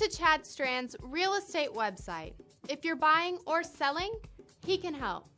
to Chad Strand's real estate website. If you're buying or selling, he can help.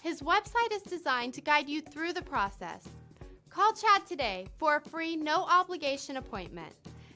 His website is designed to guide you through the process. Call Chad today for a free no obligation appointment.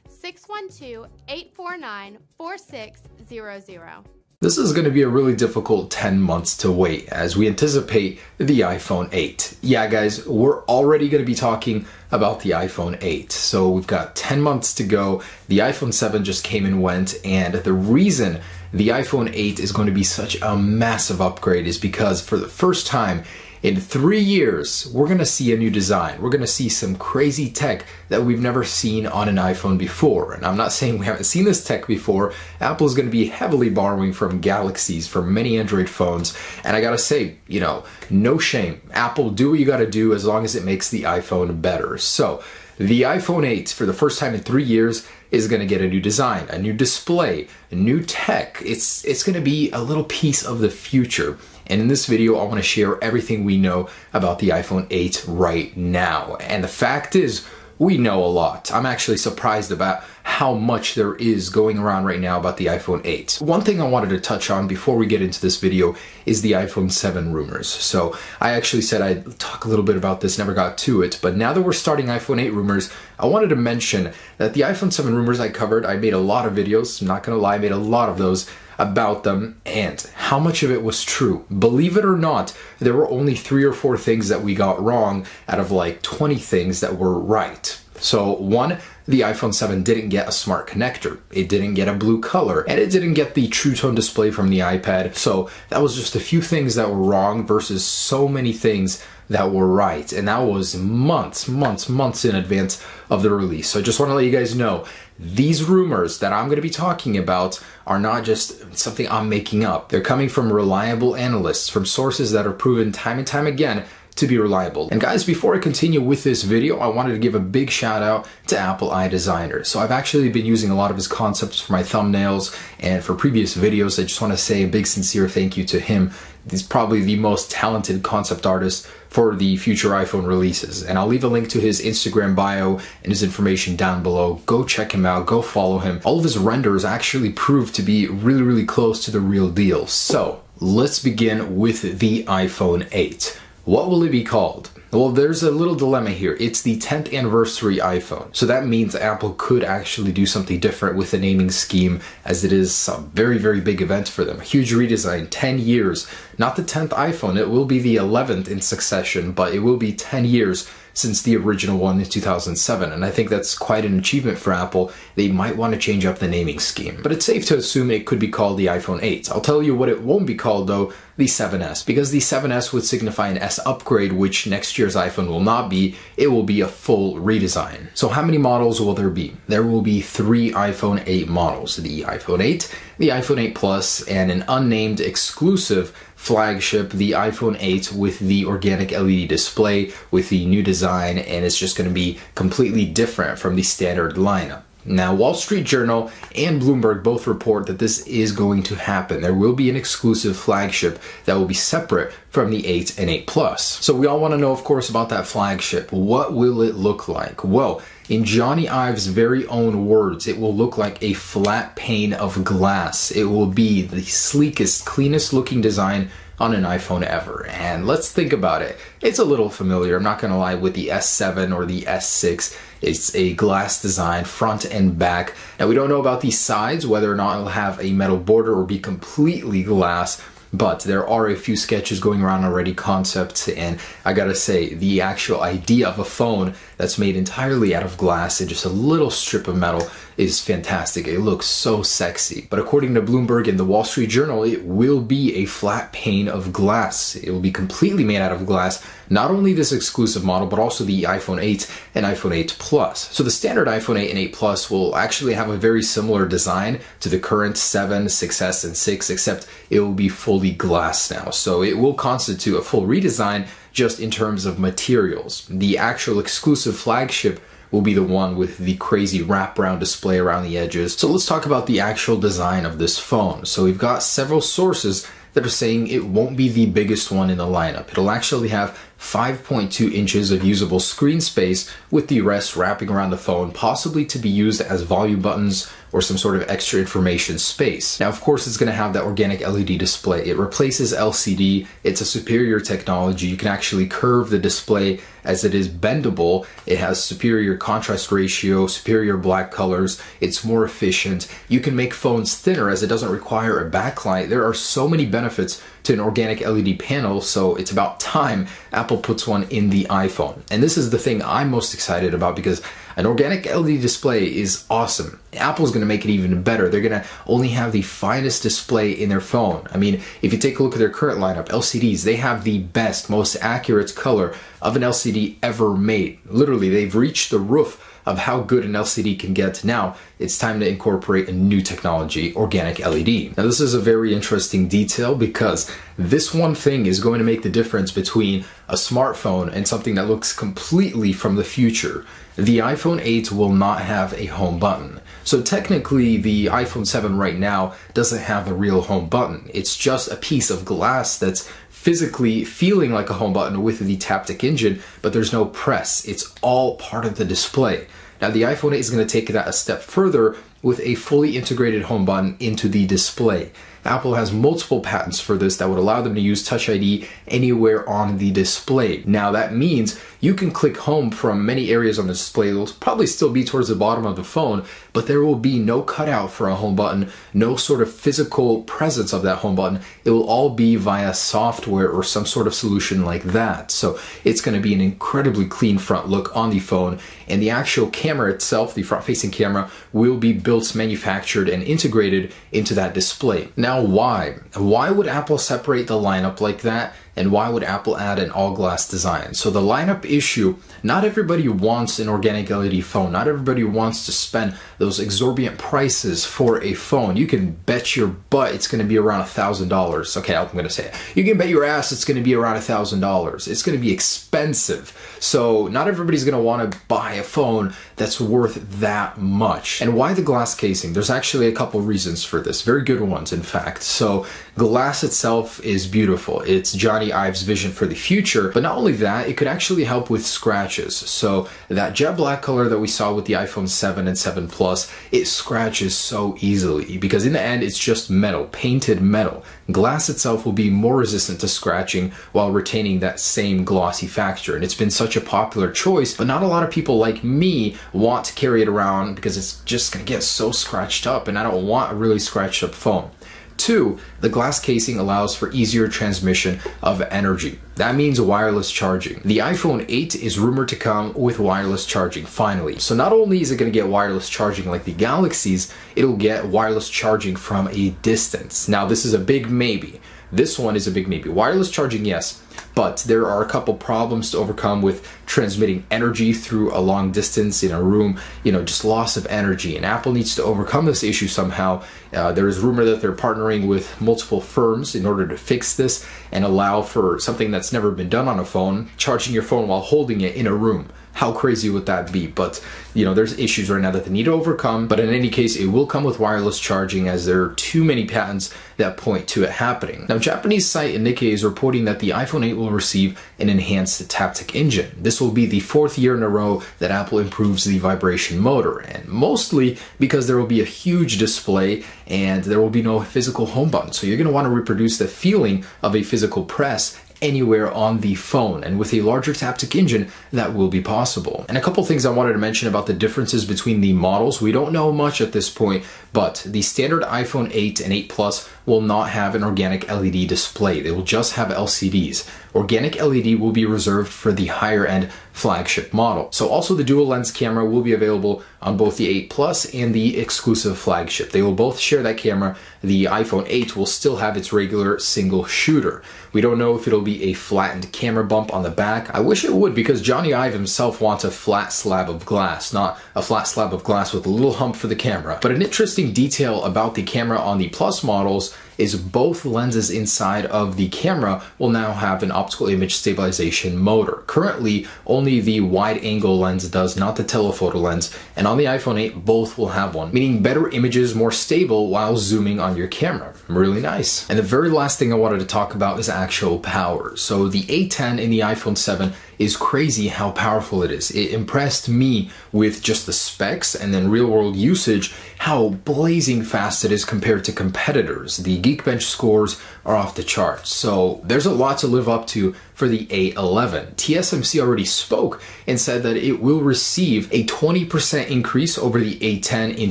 612 849 4600. This is going to be a really difficult 10 months to wait as we anticipate the iPhone 8. Yeah, guys, we're already going to be talking about the iPhone 8. So we've got 10 months to go. The iPhone 7 just came and went, and the reason the iPhone 8 is going to be such a massive upgrade is because for the first time in three years, we're gonna see a new design. We're gonna see some crazy tech that we've never seen on an iPhone before. And I'm not saying we haven't seen this tech before. Apple's gonna be heavily borrowing from Galaxies for many Android phones. And I gotta say, you know, no shame. Apple, do what you gotta do as long as it makes the iPhone better. So, the iPhone 8, for the first time in three years, is going to get a new design, a new display, new tech. It's it's going to be a little piece of the future. And in this video, I want to share everything we know about the iPhone 8 right now. And the fact is, we know a lot. I'm actually surprised about how much there is going around right now about the iPhone 8. One thing I wanted to touch on before we get into this video is the iPhone 7 rumors. So I actually said I'd talk a little bit about this, never got to it, but now that we're starting iPhone 8 rumors, I wanted to mention that the iPhone 7 rumors I covered, I made a lot of videos, I'm not gonna lie, I made a lot of those about them and how much of it was true. Believe it or not, there were only three or four things that we got wrong out of like 20 things that were right. So, one, the iPhone 7 didn't get a smart connector, it didn't get a blue color, and it didn't get the True Tone display from the iPad. So, that was just a few things that were wrong versus so many things that were right. And that was months, months, months in advance of the release. So, I just want to let you guys know these rumors that I'm going to be talking about are not just something I'm making up. They're coming from reliable analysts, from sources that are proven time and time again to be reliable. And guys, before I continue with this video, I wanted to give a big shout out to Apple iDesigner. So I've actually been using a lot of his concepts for my thumbnails and for previous videos. I just want to say a big sincere thank you to him. He's probably the most talented concept artist for the future iPhone releases. And I'll leave a link to his Instagram bio and his information down below. Go check him out, go follow him. All of his renders actually prove to be really, really close to the real deal. So let's begin with the iPhone 8. What will it be called? Well, there's a little dilemma here. It's the 10th anniversary iPhone. So that means Apple could actually do something different with the naming scheme as it is a very, very big event for them. Huge redesign, 10 years. Not the 10th iPhone, it will be the 11th in succession, but it will be 10 years since the original one in 2007, and I think that's quite an achievement for Apple. They might want to change up the naming scheme, but it's safe to assume it could be called the iPhone 8. I'll tell you what it won't be called though, the 7S, because the 7S would signify an S upgrade, which next year's iPhone will not be. It will be a full redesign. So how many models will there be? There will be three iPhone 8 models, the iPhone 8, the iPhone 8 Plus, and an unnamed exclusive flagship, the iPhone 8 with the organic LED display, with the new design, and it's just going to be completely different from the standard lineup. Now, Wall Street Journal and Bloomberg both report that this is going to happen. There will be an exclusive flagship that will be separate from the 8 and 8 Plus. So we all want to know, of course, about that flagship. What will it look like? Well, in Jony Ive's very own words, it will look like a flat pane of glass. It will be the sleekest, cleanest looking design on an iPhone ever. And let's think about it. It's a little familiar, I'm not gonna lie, with the S7 or the S6. It's a glass design, front and back. Now, we don't know about these sides, whether or not it'll have a metal border or be completely glass but there are a few sketches going around already, concepts, and I gotta say, the actual idea of a phone that's made entirely out of glass and just a little strip of metal is fantastic. It looks so sexy. But according to Bloomberg and the Wall Street Journal, it will be a flat pane of glass. It will be completely made out of glass. Not only this exclusive model, but also the iPhone 8 and iPhone 8 Plus. So the standard iPhone 8 and 8 Plus will actually have a very similar design to the current 7, 6S, and 6, except it will be fully glass now. So it will constitute a full redesign just in terms of materials. The actual exclusive flagship will be the one with the crazy wraparound display around the edges. So let's talk about the actual design of this phone. So we've got several sources that are saying it won't be the biggest one in the lineup. It'll actually have 5.2 inches of usable screen space with the rest wrapping around the phone, possibly to be used as volume buttons or some sort of extra information space. Now, of course, it's going to have that organic LED display. It replaces LCD. It's a superior technology. You can actually curve the display as it is bendable. It has superior contrast ratio, superior black colors. It's more efficient. You can make phones thinner as it doesn't require a backlight. There are so many benefits to an organic LED panel, so it's about time Apple puts one in the iPhone. And this is the thing I'm most excited about because an organic LED display is awesome. Apple's gonna make it even better. They're gonna only have the finest display in their phone. I mean, if you take a look at their current lineup, LCDs, they have the best, most accurate color of an LCD ever made. Literally, they've reached the roof of how good an LCD can get. Now it's time to incorporate a new technology, organic LED. Now this is a very interesting detail because this one thing is going to make the difference between a smartphone and something that looks completely from the future. The iPhone 8 will not have a home button. So technically the iPhone 7 right now doesn't have a real home button. It's just a piece of glass that's physically feeling like a home button with the Taptic engine, but there's no press. It's all part of the display. Now the iPhone 8 is going to take that a step further with a fully integrated home button into the display. Apple has multiple patents for this that would allow them to use Touch ID anywhere on the display. Now that means you can click home from many areas on the display. It'll probably still be towards the bottom of the phone, but there will be no cutout for a home button, no sort of physical presence of that home button. It will all be via software or some sort of solution like that. So it's going to be an incredibly clean front look on the phone, and the actual camera itself, the front facing camera, will be built, manufactured, and integrated into that display. Now, why? Why would Apple separate the lineup like that? And why would Apple add an all glass design? So the lineup issue, not everybody wants an organic LED phone. Not everybody wants to spend those exorbitant prices for a phone. You can bet your butt it's going to be around a thousand dollars. Okay, I'm going to say it. You can bet your ass it's going to be around a thousand dollars. It's going to be expensive. So not everybody's going to want to buy a phone that's worth that much. And why the glass casing? There's actually a couple reasons for this. Very good ones, in fact. So glass itself is beautiful. It's Jony Ive's vision for the future. But not only that, it could actually help with scratches. So that jet black color that we saw with the iPhone 7 and 7 Plus, it scratches so easily because in the end, it's just metal, painted metal. Glass itself will be more resistant to scratching while retaining that same glossy factor. And it's been such a popular choice, but not a lot of people like me want to carry it around because it's just gonna get so scratched up and I don't want a really scratched up phone. Two, the glass casing allows for easier transmission of energy. That means wireless charging. The iPhone 8 is rumored to come with wireless charging finally. So not only is it going to get wireless charging like the Galaxies, it'll get wireless charging from a distance. Now this is a big maybe. This one is a big maybe. Wireless charging, yes, but there are a couple problems to overcome with transmitting energy through a long distance in a room, you know, just loss of energy. And Apple needs to overcome this issue somehow. Uh, there is rumor that they're partnering with multiple firms in order to fix this and allow for something that's never been done on a phone, charging your phone while holding it in a room. How crazy would that be? But you know, there's issues right now that they need to overcome. But in any case, it will come with wireless charging as there are too many patents that point to it happening. Now, Japanese site Nikkei is reporting that the iPhone 8 will receive an enhanced Taptic engine. This will be the fourth year in a row that Apple improves the vibration motor, and mostly because there will be a huge display and there will be no physical home button. So you're going to want to reproduce the feeling of a physical press anywhere on the phone. And with a larger Taptic engine, that will be possible. And a couple things I wanted to mention about the differences between the models. We don't know much at this point, but the standard iPhone 8 and 8 Plus will not have an organic LED display. They will just have LCDs. Organic LED will be reserved for the higher end flagship model. So also the dual lens camera will be available on both the 8 Plus and the exclusive flagship. They will both share that camera. The iPhone 8 will still have its regular single shooter. We don't know if it'll be a flattened camera bump on the back. I wish it would because Jony Ive himself wants a flat slab of glass, not a flat slab of glass with a little hump for the camera. But an interesting detail about the camera on the Plus models is both lenses inside of the camera will now have an optical image stabilization motor. Currently, only the wide angle lens does, not the telephoto lens, and on the iPhone 8, both will have one, meaning better images, more stable while zooming on your camera. Really nice. And the very last thing I wanted to talk about is actual power. So the A10 in the iPhone 7 is crazy how powerful it is. It impressed me with just the specs and then real world usage, how blazing fast it is compared to competitors. The Geekbench scores are off the charts. So there's a lot to live up to for the A11. TSMC already spoke and said that it will receive a 20% increase over the A10 in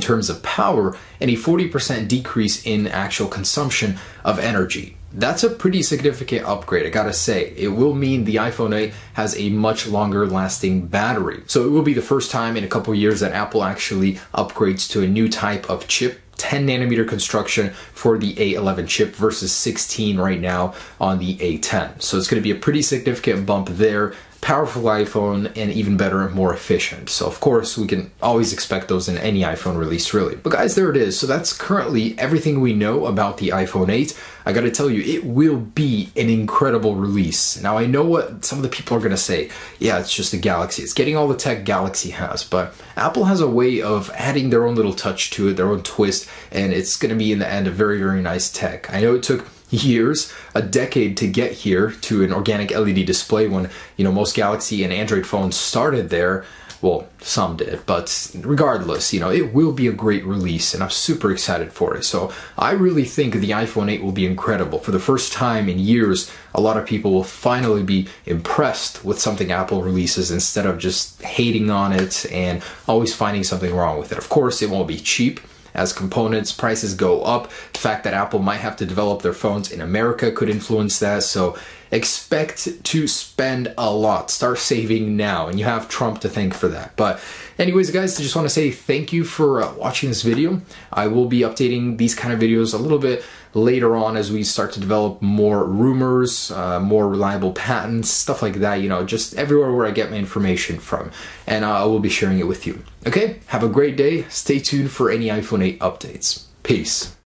terms of power and a 40% decrease in actual consumption of energy. That's a pretty significant upgrade, I gotta say. It will mean the iPhone 8 has a much longer lasting battery. So it will be the first time in a couple years that Apple actually upgrades to a new type of chip 10 nanometer construction for the A11 chip versus 16 right now on the A10. So it's going to be a pretty significant bump there powerful iPhone and even better and more efficient. So of course we can always expect those in any iPhone release really. But guys, there it is. So that's currently everything we know about the iPhone 8. I gotta tell you, it will be an incredible release. Now I know what some of the people are gonna say. Yeah, it's just a Galaxy. It's getting all the tech Galaxy has, but Apple has a way of adding their own little touch to it, their own twist, and it's gonna be in the end a very, very nice tech. I know it took years, a decade to get here to an organic LED display when, you know, most Galaxy and Android phones started there. Well, some did, but regardless, you know, it will be a great release and I'm super excited for it. So I really think the iPhone 8 will be incredible. For the first time in years, a lot of people will finally be impressed with something Apple releases instead of just hating on it and always finding something wrong with it. Of course, it won't be cheap as components prices go up. The fact that Apple might have to develop their phones in America could influence that. So expect to spend a lot. Start saving now, and you have Trump to thank for that. But anyways, guys, I just want to say thank you for uh, watching this video. I will be updating these kind of videos a little bit later on as we start to develop more rumors, uh, more reliable patents, stuff like that, you know, just everywhere where I get my information from. And uh, I will be sharing it with you. Okay, have a great day. Stay tuned for any iPhone 8 updates. Peace.